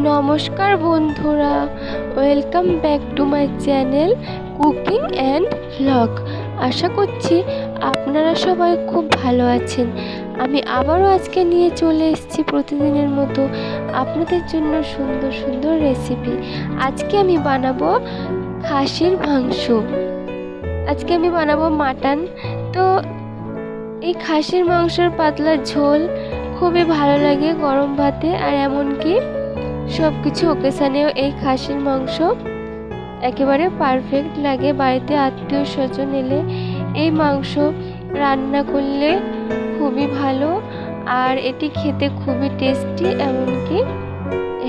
নমস্কার বন্ধুরা welcome back to my channel cooking and vlog আশা করছি আপনারা সবাই খুব ভালো আছেন। আমি আবারও আজকে নিয়ে চলে এসেছি প্রতিদিনের মতো আপনাদের জন্য সুন্দর সুন্দর রেসিপি আজকে আমি বানাবো খাসির মাংস। আজকে আমি বানাবো মাটন। তো এই খাসির মাংসের পাতলা ঝোল খুবই ভালো লাগে গরম ভাতে আর এমনকি সব কিছু ওকেশানেও এই খাসির মাংস একেবারে পারফেক্ট লাগে। বাড়িতে আত্মীয় স্বজন এলে এই মাংস রান্না করলে খুবই ভালো আর এটি খেতে খুবই টেস্টি এমনকি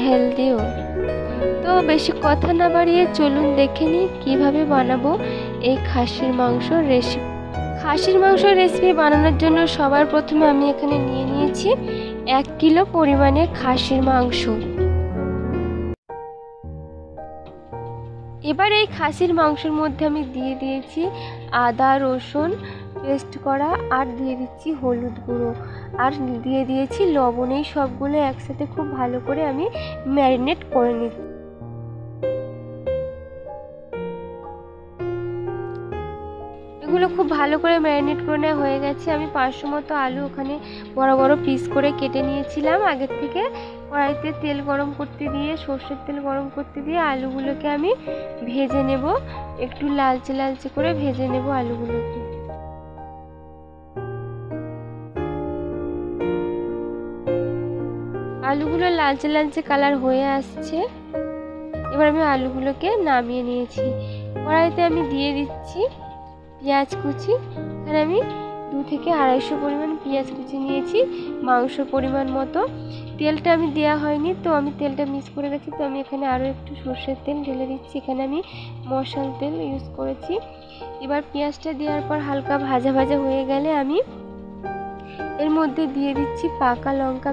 হেলদিও তো বেশি কথা না বাড়িয়ে চলুন দেখে নিই কীভাবে বানাবো এই খাসির মাংস রেসিপি খাসির মাংস রেসিপি বানানোর জন্য সবার প্রথমে আমি এখানে নিয়ে নিয়েছি এক কিলো পরিমাণে খাসির মাংস। এবার এই খাসির মাংসের মধ্যে আমি দিয়ে দিয়েছি আদা, রসুন পেস্ট করা আর দিয়ে দিচ্ছি হলুদ গুঁড়ো। আর দিয়ে দিয়েছি লবণ, এই সবগুলো একসাথে খুব ভালো করে আমি ম্যারিনেট করে নিচ্ছি। খুব ভালো করে ম্যারিনেট করে নেওয়া হয়ে গেছে। আমি পাঁচশো মতো আলু ওখানে বড় বড় পিস করে কেটে নিয়েছিলাম। আগের থেকে কড়াইতে তেল গরম করতে দিয়ে, সর্ষের তেল গরম করতে দিয়ে আলুগুলোকে আমি ভেজে নেব। একটু লালচে লালচে করে ভেজে নেব আলুগুলোকে। আলুগুলো লালচে লালচে কালার হয়ে আসছে। এবার আমি আলুগুলোকে নামিয়ে নিয়েছি। কড়াইতে আমি দিয়ে দিচ্ছি পেঁয়াজ কুচি। এখানে আমি দু থেকে আড়াইশো পরিমাণ পেঁয়াজ কুচি নিয়েছি, মাংস পরিমাণ মতো। তেলটা আমি দেওয়া হয়নি, তো আমি তেলটা মিক্স করে গেছি তো আমি এখানে আরও একটু সর্ষের তেল ঢেলে দিচ্ছি। এখানে আমি মশাল তেল ইউজ করেছি। এবার পেঁয়াজটা দেওয়ার পর হালকা ভাজা ভাজা হয়ে গেলে আমি এর মধ্যে দিয়ে দিচ্ছি পাকা লঙ্কা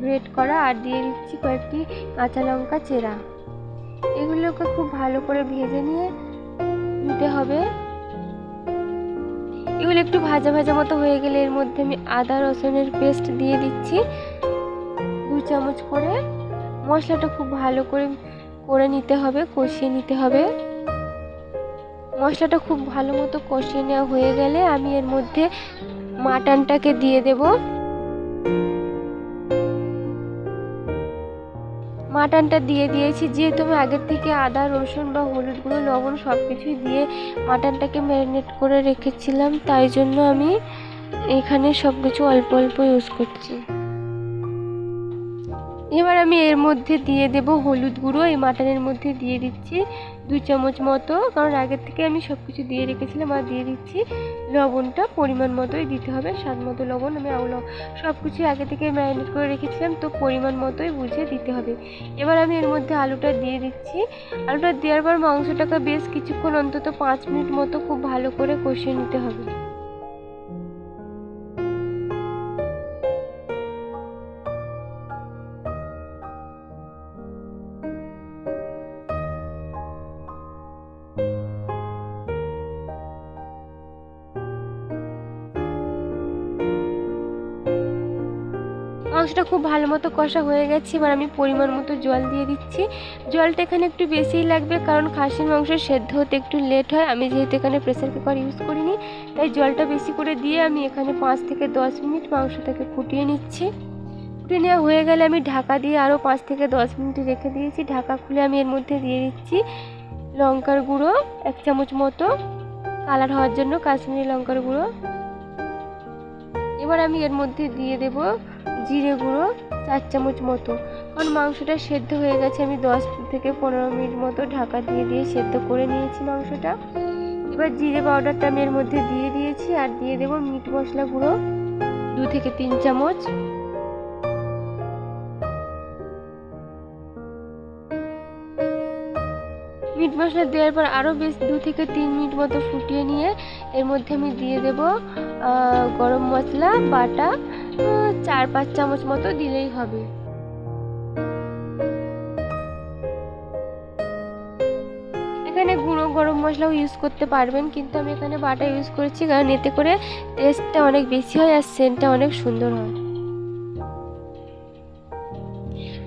গ্রেট করা আর দিয়ে দিচ্ছি কয়েকটি কাঁচা লঙ্কা চেরা। এগুলোকে খুব ভালো করে ভেজে নিয়ে নিতে হবে। এগুলো একটু ভাজা ভাজা মতো হয়ে গেলে এর মধ্যে আমি আদা রসুনের পেস্ট দিয়ে দিচ্ছি। দু চামচ করে। মশলাটা খুব ভালো করে করে নিতে হবে, কষিয়ে নিতে হবে। মশলাটা খুব ভালো মতো কষিয়ে নেওয়া হয়ে গেলে আমি এর মধ্যে মাটনটাকে দিয়ে দেব। মাটনটা দিয়ে দিয়েছি, যেহেতু আমি আগের থেকে আদা, রসুন বা হলুদ গুঁড়ো, লবণ সব কিছুই দিয়ে মাটনটাকে ম্যারিনেট করে রেখেছিলাম, তাই জন্য আমি এখানে সব কিছু অল্প অল্প ইউজ করছি। এবার আমি এর মধ্যে দিয়ে দেব হলুদ গুঁড়ো, এই মাটনের মধ্যে দিয়ে দিচ্ছি দু চামচ মতো, কারণ আগের থেকে আমি সব কিছু দিয়ে রেখেছিলাম আর দিয়ে দিচ্ছি লবণটা, পরিমাণ মতোই দিতে হবে, স্বাদ মতো লবণ, আমি সব কিছু আগে থেকে ম্যারিনেট করে রেখেছিলাম, তো পরিমাণ মতোই বুঝে দিতে হবে। এবার আমি এর মধ্যে আলুটা দিয়ে দিচ্ছি। আলুটা দেওয়ার পর মাংসটাকে বেশ কিছুক্ষণ অন্তত পাঁচ মিনিট মতো খুব ভালো করে কষিয়ে নিতে হবে। মাংসটা খুব ভালো মতো কষা হয়ে গেছে, এবার আমি পরিমাণ মতো জল দিয়ে দিচ্ছি। জলটা এখানে একটু বেশিই লাগবে, কারণ খাসির মাংস সেদ্ধ হতে একটু লেট হয়। আমি যেহেতু এখানে প্রেসার কুকার ইউজ করিনি, তাই জলটা বেশি করে দিয়ে আমি এখানে পাঁচ থেকে দশ মিনিট মাংসটাকে ফুটিয়ে নিচ্ছি। ফুটিয়ে নেওয়া হয়ে গেলে আমি ঢাকা দিয়ে আরও পাঁচ থেকে দশ মিনিট রেখে দিয়েছি। ঢাকা খুলে আমি এর মধ্যে দিয়ে দিচ্ছি লঙ্কার গুঁড়ো, এক চামচ মতো। কালার হওয়ার জন্য কাশ্মীরি লঙ্কার গুঁড়ো। এবার আমি এর মধ্যে দিয়ে দেব জিরে গুঁড়ো চার চামচ মতো। কারণ মাংসটা সেদ্ধ হয়ে গেছে, আমি দশ থেকে পনেরো মিনিট মতো ঢাকা দিয়ে দিয়ে সেদ্ধ করে নিয়েছি মাংসটা। এবার জিরে পাউডারটা আমি এর মধ্যে দিয়ে দিয়েছি আর দিয়ে দেবো মিট মশলা গুঁড়ো দু থেকে তিন চামচ। মিট মশলা দেওয়ার পর আরও বেশ দু থেকে তিন মিনিট মতো ফুটিয়ে নিয়ে এর মধ্যে আমি দিয়ে দেব গরম মশলা, বাটা চার পাঁচ চামচ মতো দিলেই হবে। এখানে গুঁড়ো গরম মশলাও ইউজ করতে পারবেন, কিন্তু আমি এখানে বাটা ইউজ করেছি, কারণ এতে করে টেস্টটা অনেক বেশি হয় আর সেন্টটা অনেক সুন্দর হয়।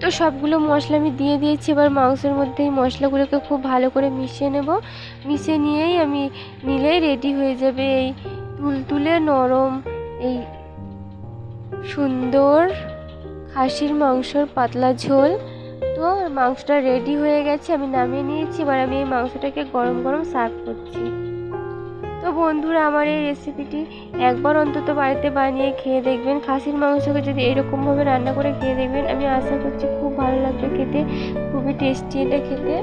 তো সবগুলো মশলা আমি দিয়ে দিয়েছি। এবার মাংসের মধ্যে এই মশলাগুলোকে খুব ভালো করে মিশিয়ে নেব। মিশিয়ে নিয়েই আমি নিলেই রেডি হয়ে যাবে এই তুলতুলে নরম, এই সুন্দর খাসির মাংসর পাতলা ঝোল। তো মাংসটা রেডি হয়ে গেছে, আমি নামিয়ে নিয়েছি। এবার আমি এই মাংসটাকে গরম গরম সার্ভ করছি। বন্ধুরা, আমার এই রেসিপিটি একবার অন্তত বাড়িতে বানিয়ে খেয়ে দেখবেন। খাসির মাংসকে যদি এরকমভাবে রান্না করে খেয়ে দেখবেন, আমি আশা করছি খুব ভালো লাগবে খেতে, খুবই টেস্টি এটা খেতে।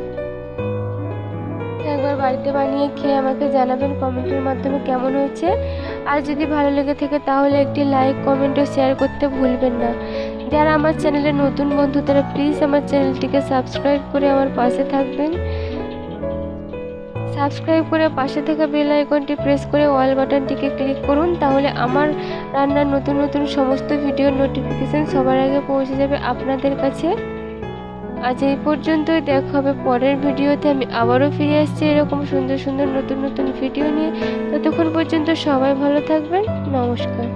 একবার বাড়িতে বানিয়ে খেয়ে আমাকে জানাবেন কমেন্টের মাধ্যমে কেমন হয়েছে। আর যদি ভালো লেগে থাকে, তাহলে একটি লাইক কমেন্ট ও শেয়ার করতে ভুলবেন না। যারা আমার চ্যানেলে নতুন বন্ধু, তারা প্লিজ আমার চ্যানেলটিকে সাবস্ক্রাইব করে আমার পাশে থাকবেন। সাবস্ক্রাইব করে পাশে থাকা বেল আইকনটি প্রেস করে অল বাটনটিকে ক্লিক করুন, তাহলে আমার রান্নার নতুন নতুন সমস্ত ভিডিওর নোটিফিকেশান সবার আগে পৌঁছে যাবে আপনাদের কাছে। আজ এই পর্যন্তই, দেখা হবে পরের ভিডিওতে আমি আবারও ফিরে আসছি এরকম সুন্দর সুন্দর নতুন নতুন ভিডিও নিয়ে। ততক্ষণ পর্যন্ত সবাই ভালো থাকবেন, নমস্কার।